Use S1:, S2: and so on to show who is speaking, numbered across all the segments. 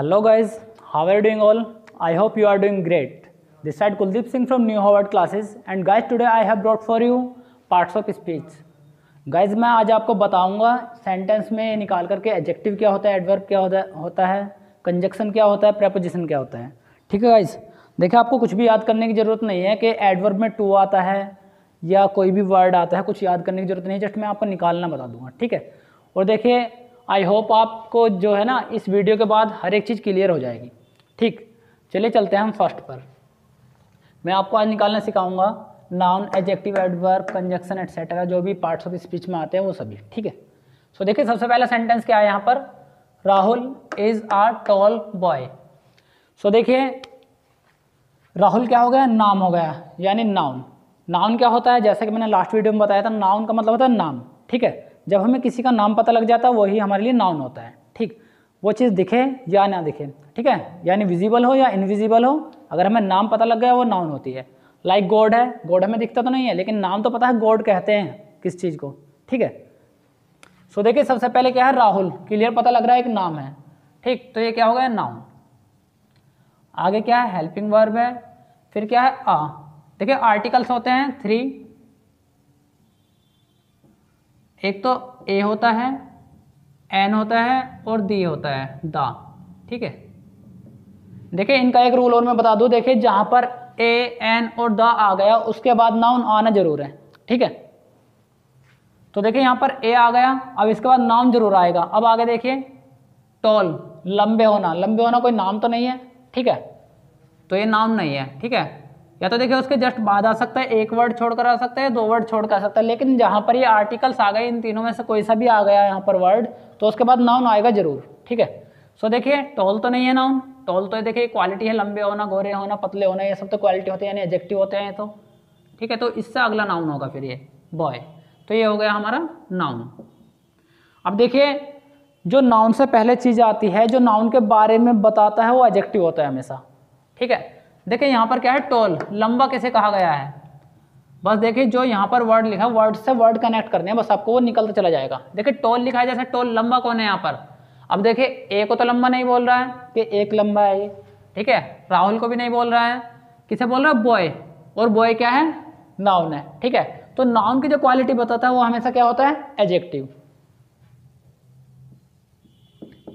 S1: Hello guys, how are you doing all? I hope you are doing great. This side Kuldeep Singh from New Howard classes and guys today I have brought for you parts of speech. Guys मैं आज आपको बताऊँगा sentence में निकाल करके adjective क्या होता है एडवर्ब क्या होता है होता है कंजक्शन क्या होता है प्रेपोजिशन क्या होता है ठीक है गाइज़ देखिए आपको कुछ भी याद करने की ज़रूरत नहीं है कि एडवर्ब में टू आता है या कोई भी वर्ड आता है कुछ याद करने की ज़रूरत नहीं है जस्ट मैं आपको निकालना बता दूँगा ठीक है और देखिए आई होप आपको जो है ना, इस वीडियो के बाद हर एक चीज़ क्लियर हो जाएगी। ठीक, चलिए चलते हैं हम फ़र्स्ट पर। मैं आपको आज निकालना सिखाऊँगा noun adjective adverb conjunction etcetera जो भी पार्ट्स ऑफ़ स्पीच में आते हैं वो सभी। ठीक है? सो देखिए, सबसे पहला सेंटेंस क्या है यहाँ पर? Rahul is a tall boy so देखिए, राहुल क्या हो गया? नाम हो गया, यानी नाउन नाउन क्या होता है? जैसे कि मैंने लास्ट वीडियो में बताया था नाउन का मतलब होता है नाम। ठीक है? जब हमें किसी का नाम पता लग जाता है, वही हमारे लिए नाउन होता है। ठीक? वो चीज़ दिखे या ना दिखे। ठीक है? यानी विजिबल हो या इनविजिबल हो, अगर हमें नाम पता लग गया, वो नाउन होती है। लाइक like गॉड है गॉड हमें दिखता तो नहीं है, लेकिन नाम तो पता है गॉड कहते हैं किस चीज़ को। ठीक है? सो देखिए, सबसे पहले क्या है? राहुल। क्लियर पता लग रहा है एक नाम है। ठीक? तो ये क्या हो गया? नाउन आगे क्या है? हेल्पिंग वर्ब है। फिर क्या है? आ देखिए आर्टिकल्स होते हैं थ्री एक तो ए होता है एन होता है और दी होता है, दा। ठीक है? देखिए, इनका एक रूल और मैं बता दूँ। देखिए, जहाँ पर ए एन और द आ गया, उसके बाद नाउन आना ज़रूर है। ठीक है? तो देखिए, यहाँ पर ए आ गया, अब इसके बाद नाउन ज़रूर आएगा। अब आगे देखिए टॉल लंबे होना। लंबे होना कोई नाम तो नहीं है, ठीक है? तो ये नाम नहीं है, ठीक है? या तो देखिए उसके जस्ट बाद आ सकता है, एक वर्ड छोड़कर आ सकता है, दो वर्ड छोड़कर आ सकता है, लेकिन जहाँ पर ये आर्टिकल्स आ गए, इन तीनों में से कोई सा भी आ गया यहाँ पर वर्ड तो उसके बाद नाउन आएगा ज़रूर, ठीक है? सो देखिए टॉल तो नहीं है नाउन टॉल तो देखिए क्वालिटी है, लंबे होना, गोरे होना, पतले होना, ये सब तो क्वालिटी होते हैं, यानी एजेक्टिव होते हैं तो ठीक है? तो इससे अगला नाउन होगा फिर ये बॉय तो ये हो गया हमारा नाउन अब देखिए, जो नाउन से पहले चीज़ आती है, जो नाउन के बारे में बताता है, वो एजेक्टिव होता है हमेशा, ठीक है? देखिए, यहाँ पर क्या है? टोल, लंबा कैसे कहा गया है? बस देखिए, जो यहाँ पर वर्ड लिखा वर्ड से वर्ड कनेक्ट करने हैं, बस आपको वो निकलता चला जाएगा। देखिए, टोल लिखा है, जैसे टोल, लंबा कौन है यहाँ पर? अब देखिए ए को तो लंबा नहीं बोल रहा है, कि एक लंबा है ये। ठीक है, राहुल को भी नहीं बोल रहा है। किसे बोल रहा है? बॉय और बॉय क्या है? नाउन है। ठीक है तो नाउन की जो क्वालिटी बताता है, वो हमेशा क्या होता है? एजेक्टिव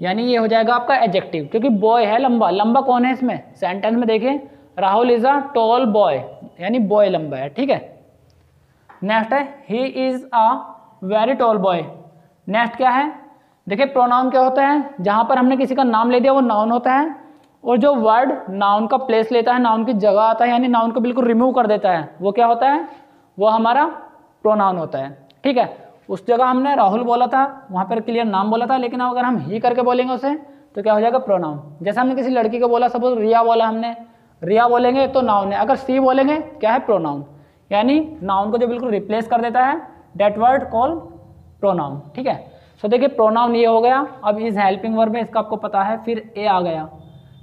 S1: यानी ये हो जाएगा आपका एजेक्टिव क्योंकि बॉय है लंबा। लंबा कौन है इसमें? सेंटेंस में देखिए Rahul is a tall boy यानी बॉय लंबा है, ठीक है? नेक्स्ट है he is a very tall boy next क्या है? देखिए प्रोनाउन क्या होता है? जहाँ पर हमने किसी का नाम ले दिया, वो नाउन होता है। और जो वर्ड नाउन का प्लेस लेता है नाउन की जगह आता है, यानी नाउन को बिल्कुल रिमूव कर देता है, वो क्या होता है? वो हमारा प्रोनाउन होता है, ठीक है? उस जगह हमने राहुल बोला था, वहाँ पर क्लियर नाम बोला था, लेकिन अगर हम ही करके बोलेंगे उसे तो क्या हो जाएगा प्रोनाउन जैसे हमने किसी लड़की को बोला सपोज़ रिया बोला हमने रिया बोलेंगे तो नाउन है। अगर सी बोलेंगे, क्या है प्रोनाउन यानी नाउन को जो बिल्कुल रिप्लेस कर देता है डेट वर्ड कॉल प्रोनाउन ठीक है? सो देखिए प्रोनाउन ये हो गया। अब इस हेल्पिंग वर्ब में इसका आपको पता है, फिर ए आ गया।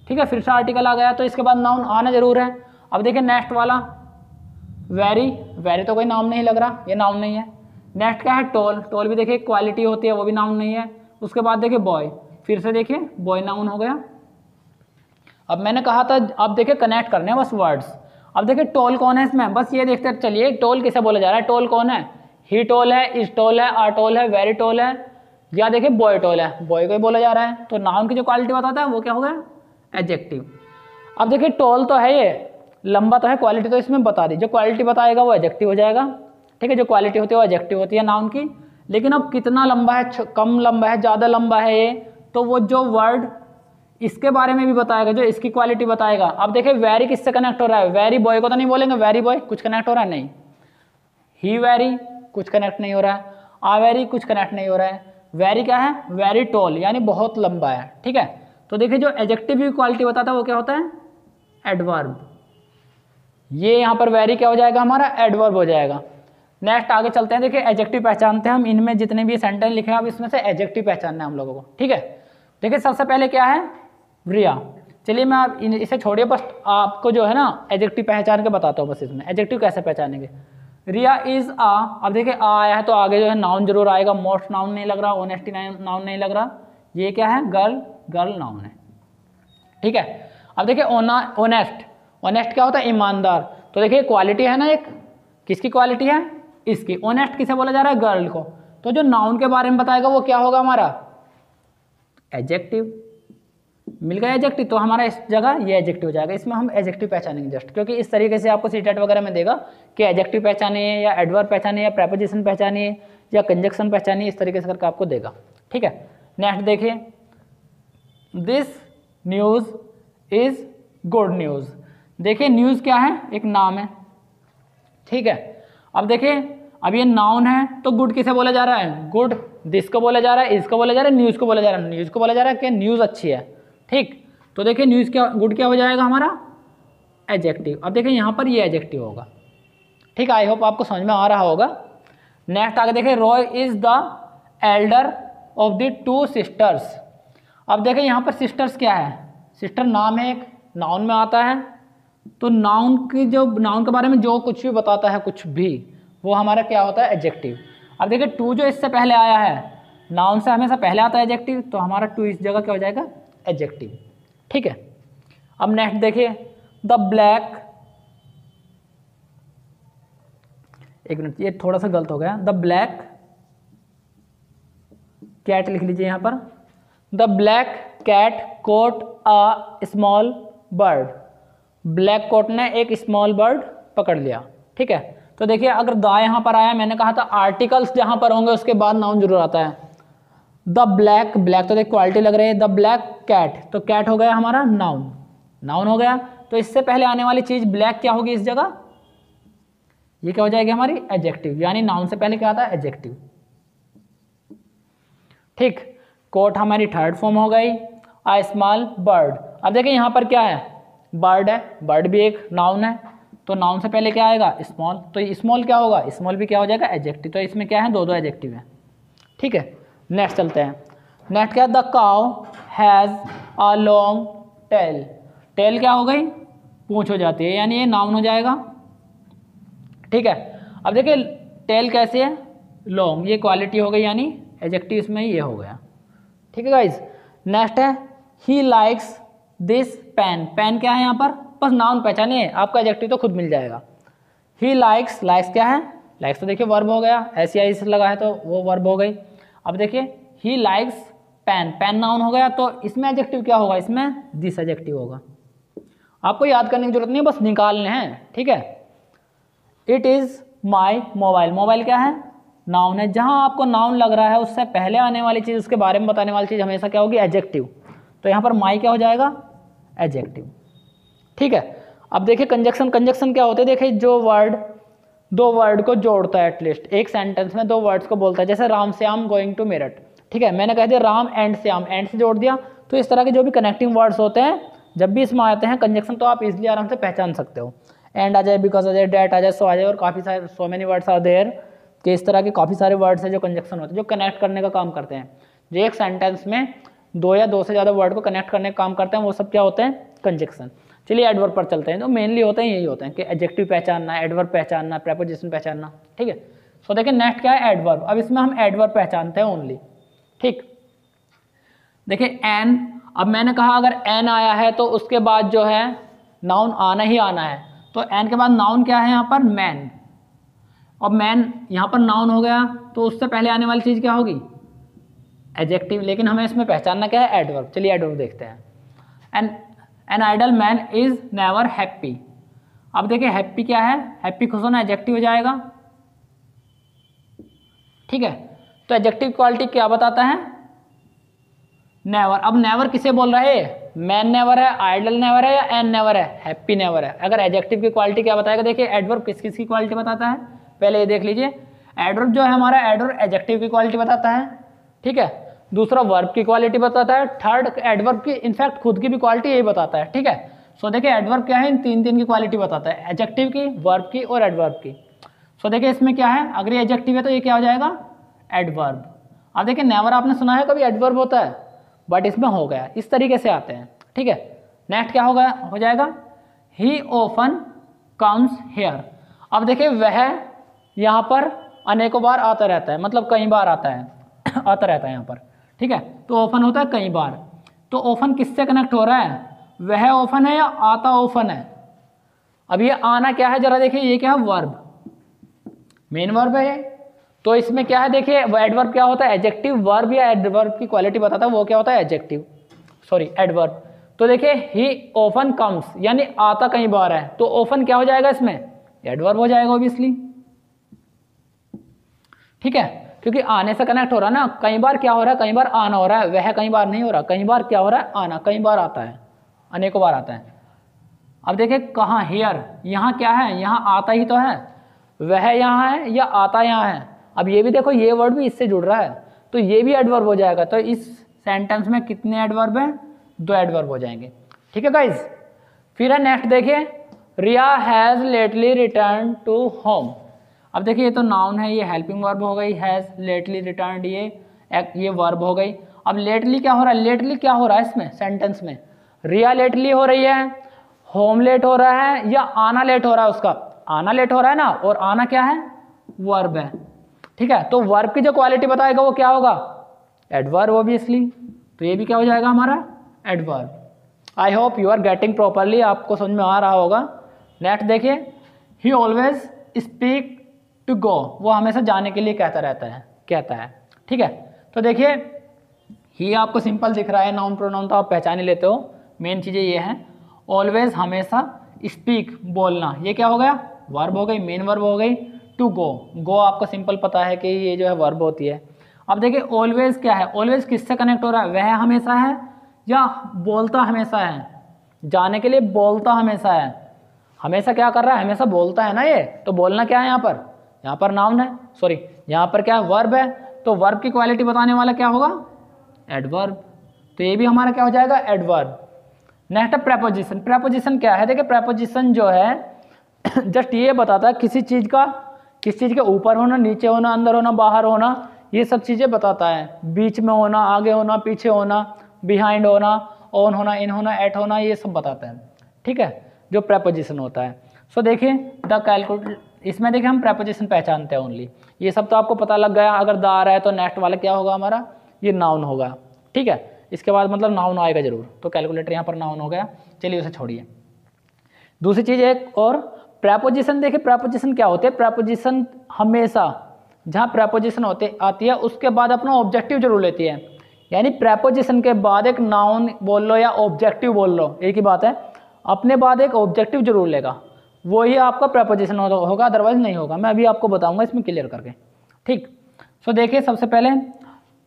S1: ठीक है, फिर से आर्टिकल आ गया तो इसके बाद नाउन आना ज़रूर है। अब देखिए नेक्स्ट वाला। वेरी वेरी तो कोई नाम नहीं लग रहा, ये नाउन नहीं है। नेक्स्ट क्या है? टोल टोल भी देखिए क्वालिटी होती है, वो भी नाउन नहीं है। उसके बाद देखिए बॉय फिर से देखिए बॉय नाउन हो गया। अब मैंने कहा था, अब देखिए कनेक्ट करने हैं बस वर्ड्स अब देखिए टोल कौन है इसमें? बस ये देखते चलिए टोल किसे बोला जा रहा है? टोल कौन है? ही टोल है इस टोल है आ टोल है वेरी टोल है, या देखिए बॉय टोल है। बॉय को ही बोला जा रहा है। तो नाउन की जो क्वालिटी बताता है, वो क्या हो गया एडजेक्टिव अब देखिए टोल तो है ये, लंबा तो है क्वालिटी तो इसमें बता दी। जो क्वालिटी बताएगा, वो एडजेक्टिव हो जाएगा। ठीक है, जो क्वालिटी होती है, वो एडजेक्टिव होती है नाउन की। लेकिन अब कितना लंबा है कम लंबा है, ज़्यादा लंबा है ये तो वो जो वर्ड इसके बारे में भी बताएगा, जो इसकी क्वालिटी बताएगा। अब देखिए वेरी किससे कनेक्ट हो रहा है? वेरी बॉय को तो नहीं बोलेंगे वेरी बॉय कुछ कनेक्ट हो रहा है? नहीं। ही वेरी कुछ कनेक्ट नहीं हो रहा है। आ वेरी कुछ कनेक्ट नहीं हो रहा है। वेरी क्या है? वेरी टॉल यानी बहुत लंबा है, ठीक है? तो देखिए, जो एजेक्टिव की क्वालिटी बताता है, वो क्या होता है? एडवर्ब ये यहाँ पर वेरी क्या हो जाएगा? हमारा एडवर्ब हो जाएगा। नेक्स्ट आगे चलते हैं। देखिए एजेक्टिव पहचानते हैं हम। इनमें जितने भी सेंटेंस लिखे हैं, अब इसमें से एजेक्टिव पहचानना है हम लोगों को, ठीक है? देखिए, सबसे पहले क्या है? रिया, चलिए मैं आप इसे छोड़िए, बस आपको जो है ना एजेक्टिव पहचान के बताता हूँ बस इसमें। एजेक्टिव कैसे पहचानेंगे? रिया इज़ आ अब देखिए, आ आया है तो आगे जो है नाउन ज़रूर आएगा। मोस्ट नाउन नहीं लग रहा ऑनेस्टी नाउन नहीं लग रहा। ये क्या है? गर्ल गर्ल नाउन है। ठीक है? अब देखिए ओना ओनेस्ट ओनेस्ट क्या होता है? ईमानदार। तो देखिए क्वालिटी है ना एक? किसकी क्वालिटी है? इसकी। ओनेस्ट किसे बोला जा रहा है? गर्ल को। तो जो नाउन के बारे में बताएगा, वो क्या होगा हमारा? एजेक्टिव मिल गया एजेक्टिव तो हमारा इस जगह ये एजेक्टिव हो जाएगा। इसमें हम एजेक्टिव पहचानेंगे जस्ट क्योंकि इस तरीके से आपको सीटेट वगैरह में देगा कि एजेक्टिव पहचानिए या एडवर्ब पहचानिए या प्रेपोजिशन पहचानिए या कंजक्शन पहचानिए इस तरीके से करके आपको देगा। ठीक है? नेक्स्ट देखिए this news is good news देखिए न्यूज़ क्या है? एक नाम है। ठीक है? अब देखिए अब ये नाउन है तो गुड किसे बोला जा रहा है? गुड दिस को बोला जा रहा है इसको बोला जा रहा है न्यूज़ को बोला जा रहा है। न्यूज़ को बोला जा रहा है कि न्यूज़ अच्छी है। ठीक? तो देखिए न्यूज़ क्या गुड क्या हो जाएगा हमारा? एजेक्टिव अब देखिए यहाँ पर ये एजेक्टिव होगा। ठीक आई होप आपको समझ में आ रहा होगा। नेक्स्ट आगे देखिए Roy is the elder of the two sisters अब देखें यहाँ पर सिस्टर्स क्या है? सिस्टर नाम है एक नाउन में आता है। तो नाउन की जो नाउन के बारे में जो कुछ भी बताता है, कुछ भी, वो हमारा क्या होता है? एजेक्टिव अब देखिए टू जो इससे पहले आया है नाउन से हमेशा पहले आता है एजेक्टिव तो हमारा टू इस जगह क्या हो जाएगा? एजेक्टिव ठीक है? अब नेक्स्ट देखिए द ब्लैक एक मिनट ये थोड़ा सा गलत हो गया। द ब्लैक कैट लिख लीजिए यहाँ पर। The black cat caught a small bird black caught ने एक स्मॉल बर्ड पकड़ लिया। ठीक है? तो देखिए, अगर द यहाँ पर आया, मैंने कहा था आर्टिकल्स जहाँ पर होंगे, उसके बाद नाउन ज़रूर आता है। द ब्लैक ब्लैक तो देख क्वालिटी लग रही है। द ब्लैक कैट तो कैट हो गया हमारा नाउन नाउन हो गया तो इससे पहले आने वाली चीज़ ब्लैक क्या होगी इस जगह? ये क्या हो जाएगी हमारी? एजेक्टिव यानी नाउन से पहले क्या आता है? एजेक्टिव ठीक कोट हमारी थर्ड फॉर्म हो गई आ स्मॉल बर्ड अब देखिए यहाँ पर क्या है? बर्ड है बर्ड भी एक नाउन है तो नाउन से पहले क्या आएगा? स्मॉल तो स्मॉल क्या होगा? स्मॉल भी क्या हो जाएगा? एजेक्टिव तो इसमें क्या है? दो दो एजेक्टिव है। ठीक है नेक्स्ट चलते हैं। नेक्स्ट क्या? The cow has a long tail tail क्या हो गई? पूछ हो जाती है, यानी ये नाउन हो जाएगा। ठीक है? अब देखिए टेल कैसे है? लॉन्ग ये क्वालिटी हो गई, यानी एजेक्टिव इसमें ये हो गया। ठीक है गाइज़ नेक्स्ट है he likes this pen pen क्या है यहाँ पर? बस नाउन पहचानिए, आपका एजेक्टिव तो खुद मिल जाएगा। ही लाइक्स लाइक्स क्या है? लाइक्स तो देखिए वर्ब हो गया। ऐसी आई लगा है तो वो वर्ब हो गई। अब देखिए he likes pen pen noun हो गया तो इसमें एजेक्टिव क्या होगा? इसमें दिस एजेक्टिव होगा। आपको याद करने की ज़रूरत नहीं है, बस निकालने हैं, ठीक है? It is my mobile mobile क्या है? नाउन है। जहाँ आपको नाउन लग रहा है, उससे पहले आने वाली चीज़, उसके बारे में बताने वाली चीज़ हमेशा क्या होगी? एजेक्टिव तो यहाँ पर माई क्या हो जाएगा? एजेक्टिव ठीक है? अब देखिए कंजक्शन कंजक्शन क्या होते हैं? देखिए, जो वर्ड दो वर्ड को जोड़ता है एटलीस्ट एक सेंटेंस में दो वर्ड्स को बोलता है। जैसे राम श्याम गोइंग टू मेरठ ठीक है? मैंने कह दिया राम एंड श्याम। एंड से जोड़ दिया। तो इस तरह के जो भी कनेक्टिंग वर्ड्स होते हैं, जब भी इसमें आते हैं कंजक्शन तो आप इजिली आराम से पहचान सकते हो। एंड आ जाए बिकॉज़ आ जाए डेट आ जाए सो आ जाए, और काफ़ी सारे so many words are there कि इस तरह के काफ़ी सारे वर्ड्स हैं जो कंजक्शन होते हैं, जो कनेक्ट करने का काम करते हैं। जो एक सेंटेंस में दो या दो से ज़्यादा वर्ड को कनेक्ट करने का काम करते हैं, वो सब क्या होते हैं? कंजक्शन चलिए एडवर्ब पर चलते हैं। तो मेनली होते हैं, यही होते हैं कि एडजेक्टिव पहचानना एडवर्ब पहचानना प्रेपोजिशन पहचानना, ठीक है? सो देखिए नेक्स्ट क्या है? एडवर्ब अब इसमें हम एडवर्ब पहचानते हैं ओनली ठीक। देखिए, एन अब मैंने कहा, अगर एन आया है तो उसके बाद जो है नाउन आना ही आना है। तो एन के बाद नाउन क्या है यहाँ पर? मैन और मैन यहाँ पर नाउन हो गया तो उससे पहले आने वाली चीज़ क्या होगी? एडजेक्टिव लेकिन हमें इसमें पहचानना क्या है? एडवर्ब चलिए एडवर्ब देखते हैं। An an idle man is never happy अब देखिए हैप्पी क्या है? हैप्पी खुश होना एजेक्टिव हो जाएगा। ठीक है? तो एजेक्टिव क्वालिटी क्या बताता है? नेवर अब नेवर किसे बोल रहे हैं? मैन नेवर है आइडल नेवर है या एन नेवर है? हैप्पी नेवर है। अगर एजेक्टिव की क्वालिटी क्या बताएगा? देखिए एडवर्ब किस किस की क्वालिटी बताता है? पहले ये देख लीजिए। एडवर्ब जो है हमारा एडवर्ब एजेक्टिव की क्वालिटी बताता है। ठीक है? दूसरा वर्ब की क्वालिटी बताता है। थर्ड एडवर्ब की इनफैक्ट खुद की भी क्वालिटी यही बताता है। ठीक है? सो देखिए एडवर्ब क्या है? इन तीन तीन की क्वालिटी बताता है। एजेक्टिव की वर्ब की और एडवर्ब की। सो देखिए, इसमें क्या है? अगर ये एजेक्टिव है तो ये क्या हो जाएगा? एडवर्ब अब देखिए नेवर आपने सुना है, कभी एडवर्ब होता है बट इसमें हो गया, इस तरीके से आते हैं, ठीक है? नेक्स्ट क्या होगा, हो जाएगा? ही ओफन कम्स हेयर अब देखिए, वह यहाँ पर अनेकों बार आता रहता है मतलब कई बार आता है, आता रहता है यहाँ पर, ठीक है? तो ओफन होता है कई बार। तो ओफन किससे कनेक्ट हो रहा है? वह ओफन है या आता ओफन है? अब ये आना क्या है, जरा देखिए, ये क्या है वर्ब मेन वर्ब है ये। तो इसमें क्या है, देखिए एडवर्ब क्या होता है? एजेक्टिव वर्ब या एडवर्ब की क्वालिटी बताता है, वो क्या होता है? एजेक्टिव सॉरी एडवर्ब तो देखिए ही ओफन कम्स यानी आता कई बार है तो ओफन क्या हो जाएगा इसमें? एडवर्ब हो जाएगा ऑब्वियसली ठीक है? क्योंकि आने से कनेक्ट हो रहा है ना कई बार क्या हो रहा है? कई बार आना हो रहा है, वह कई बार नहीं हो रहा कई बार क्या हो रहा है? आना कई बार आता है, अनेकों बार आता है। अब देखिए, कहाँ? हेयर यहाँ क्या है? यहाँ आता ही तो है। वह यहाँ है या आता यहाँ है? अब ये भी देखो, ये वर्ड भी इससे जुड़ रहा है। तो ये भी एडवर्ब हो जाएगा। तो इस सेंटेंस में कितने एडवर्ब हैं? दो एडवर्ब हो जाएँगे। ठीक है गाइज़ फिर है नेक्स्ट देखिए। Riya has lately return to home अब देखिए, ये तो नाउन है, ये हेल्पिंग वर्ब हो गई। हैज़ लेटली रिटर्न ये ये वर्ब हो गई। अब लेटली क्या हो रहा है? लेटली क्या हो रहा है इसमें सेंटेंस में? रिया लेटली हो रही है होम लेट हो रहा है, या आना लेट हो रहा है उसका? आना लेट हो रहा है ना? और आना क्या है? वर्ब है। ठीक है? तो वर्ब की जो क्वालिटी बताएगा वो क्या होगा? एडवर्ब ऑब्वियसली तो ये भी क्या हो जाएगा हमारा? Adverb I hope you are getting properly आपको समझ में आ रहा होगा। नेक्स्ट देखिए। He always speak to go वो हमेशा जाने के लिए कहता रहता है। कहता है। ठीक है? तो देखिए ही आपको सिंपल दिख रहा है नाउन प्रोनाउन तो आप पहचान ही लेते हो। मेन चीज़ें ये हैं। ऑलवेज हमेशा स्पीक बोलना। ये क्या हो गया? वर्ब हो गई मेन वर्ब हो गई। टू गो गो आपको सिंपल पता है कि ये जो है वर्ब होती है। अब देखिए ऑलवेज क्या है? ऑलवेज किससे कनेक्ट हो रहा है? वह हमेशा है या बोलता हमेशा है? जाने के लिए बोलता हमेशा है। हमेशा क्या कर रहा है? हमेशा बोलता है ना ये? तो बोलना क्या है यहाँ पर? यहाँ पर नाउन है। सॉरी यहाँ पर क्या है वर्ब है? तो वर्ब की क्वालिटी बताने वाला क्या होगा? एडवर्ब तो ये भी हमारा क्या हो जाएगा? एडवर्ब नेक्स्ट है प्रेपोजिशन प्रेपोजिशन क्या है? देखिए प्रेपोजिशन जो है जस्ट ये बताता है किसी चीज़ का किस चीज़ के ऊपर होना नीचे होना अंदर होना बाहर होना ये सब चीज़ें बताता है। बीच में होना आगे होना पीछे होना बिहाइंड होना ऑन होना इन होना एट होना ये सब बताता है। ठीक है? जो प्रेपोजिशन होता है। सो so, देखिए द कैलकुलेट इसमें देखिए हम प्रेपोजिशन पहचानते हैं ओनली ये सब तो आपको पता लग गया अगर द आ रहा है तो नेक्स्ट वाला क्या होगा हमारा? ये नाउन होगा। ठीक है? इसके बाद मतलब नाउन आएगा ज़रूर। तो कैलकुलेटर यहाँ पर नाउन हो गया। चलिए उसे छोड़िए। दूसरी चीज़ एक और प्रेपोजिशन देखिए प्रेपोजिशन क्या होते हैं? प्रेपोजिशन हमेशा जहाँ प्रेपोजिशन होते आती है उसके बाद अपना ऑब्जेक्टिव ज़रूर लेती है। यानी प्रेपोजिशन के बाद एक नाउन बोल लो या ऑब्जेक्टिव बोल लो एक ही बात है। अपने बाद एक ऑब्जेक्टिव ज़रूर लेगा। वही आपका प्रेपोजिशन होगा अदरवाइज़ नहीं होगा। मैं अभी आपको बताऊँगा इसमें क्लियर करके। ठीक? सो so, देखिए सबसे पहले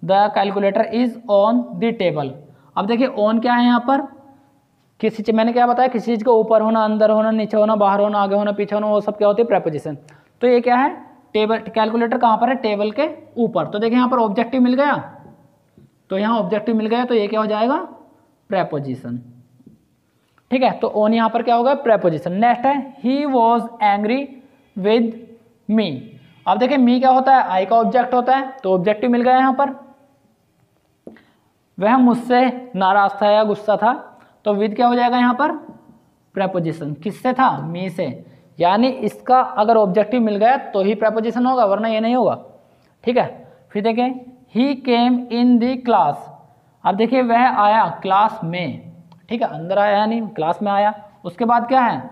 S1: the calculator is on the table अब देखिए ऑन क्या है यहाँ पर? किसी चीज़ मैंने क्या बताया, किसी चीज़ के ऊपर होना, अंदर होना, नीचे होना, बाहर होना, आगे होना, पीछे होना, वो सब क्या होती है? प्रेपोजिशन तो ये क्या है? टेबल कैलकुलेटर कहाँ पर है? टेबल के ऊपर. तो देखिए यहाँ पर ऑब्जेक्टिव मिल गया। तो यहाँ ऑब्जेक्टिव मिल गया तो ये क्या हो जाएगा? प्रेपोजिशन ठीक है तो ओन यहाँ पर क्या होगा? प्रेपोजिशन नेक्स्ट है he was angry with me अब देखिए मी क्या होता है? आई का ऑब्जेक्ट होता है तो ऑब्जेक्टिव मिल गया यहाँ पर। वह मुझसे नाराज़ था या गुस्सा था? तो विद क्या हो जाएगा यहाँ पर? प्रेपोजिशन किससे था? मी से। यानी इसका अगर ऑब्जेक्टिव मिल गया तो ही प्रेपोजिशन होगा, वरना ये नहीं होगा। ठीक है? फिर देखें ही केम इन दी क्लास अब देखिए, वह आया क्लास में। ठीक है? अंदर आया नहीं क्लास में आया। उसके बाद क्या है?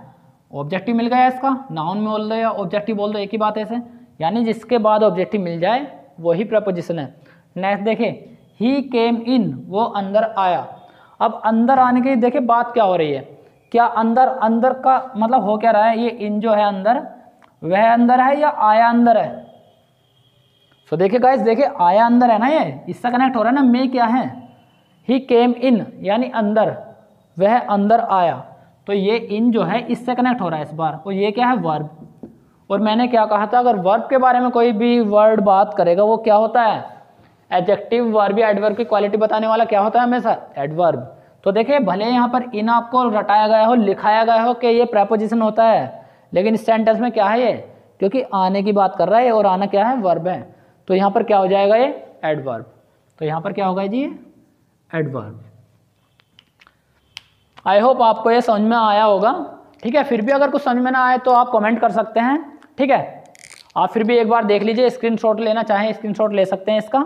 S1: ऑब्जेक्टिव मिल गया इसका। नाउन में बोल दो या ऑब्जेक्टिव बोल दो एक ही बात ऐसे। यानी जिसके बाद ऑब्जेक्टिव मिल जाए, वही प्रपोजिशन है। नेक्स्ट देखे ही केम इन वो अंदर आया। अब अंदर आने की देखिए बात क्या हो रही है। क्या अंदर अंदर का मतलब हो क्या रहा है? ये इन जो है अंदर, वह अंदर है या आया अंदर है? सो देखिए गाइस देखिए आया अंदर है ना ये? इससे कनेक्ट हो रहा है ना मे क्या है? ही केम इन यानी अंदर, वह अंदर आया। तो ये इन जो है इससे कनेक्ट हो रहा है इस बार। और ये क्या है? वर्ब और मैंने क्या कहा था? अगर वर्ब के बारे में कोई भी वर्ड बात करेगा, वो क्या होता है? एडजेक्टिव वर्ब या एडवर्ब की क्वालिटी बताने वाला क्या होता है हमेशा? एडवर्ब तो देखिए, भले यहाँ पर इन आपको रटाया गया हो, लिखाया गया हो कि ये प्रेपोजिशन होता है, लेकिन इस सेंटेंस में क्या है ये? क्योंकि आने की बात कर रहा है और आना क्या है? वर्ब है। तो यहाँ पर क्या हो जाएगा ये? एडवर्ब तो यहाँ पर क्या होगा जी? एडवर्ब आई होप आपको ये समझ में आया होगा। ठीक है, फिर भी अगर कुछ समझ में ना आए तो आप कमेंट कर सकते हैं। ठीक है? आप फिर भी एक बार देख लीजिए स्क्रीनशॉट लेना चाहें स्क्रीनशॉट ले सकते हैं इसका।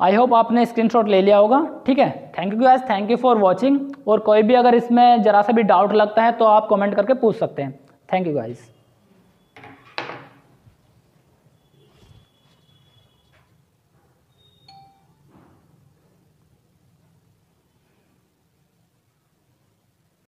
S1: आई होप आपने स्क्रीनशॉट ले लिया होगा। ठीक है? Thank you guys thank you for watching और कोई भी अगर इसमें ज़रा सा भी डाउट लगता है तो आप कमेंट करके पूछ सकते हैं। Thank you guys